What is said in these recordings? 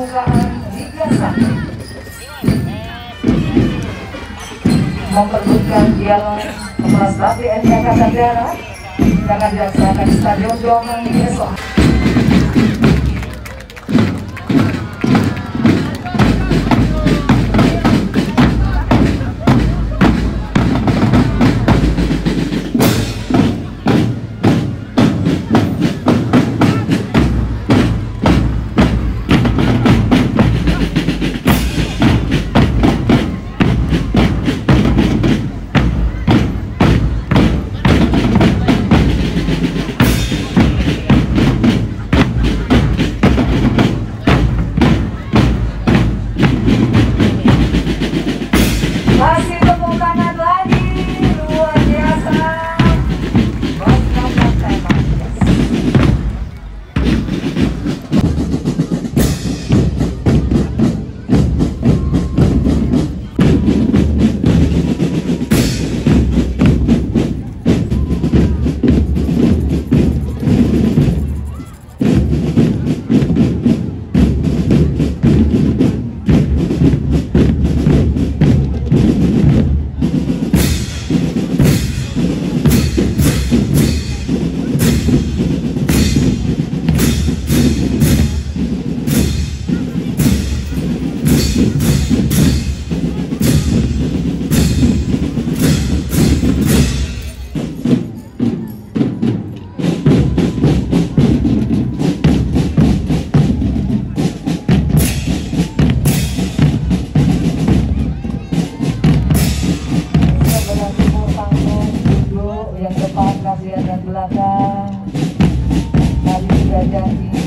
permukaan jika sakit memperlukan dialog kepala staf TNI Angkatan Darat yang akan dilaksanakan di Stadion Domang besok. Yang depan kasihan yang belakang. Tadi sudah janji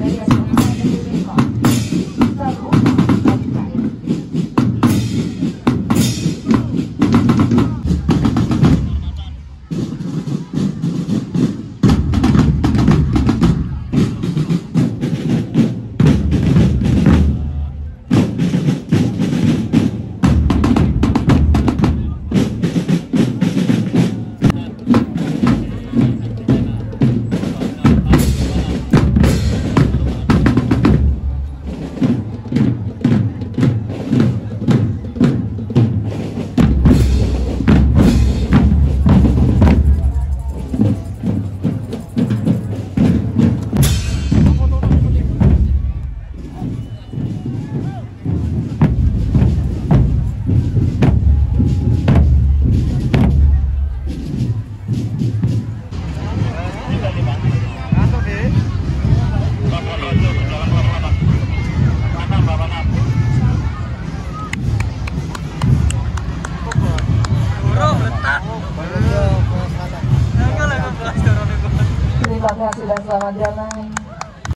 来点葱花在这里备好 आ जाना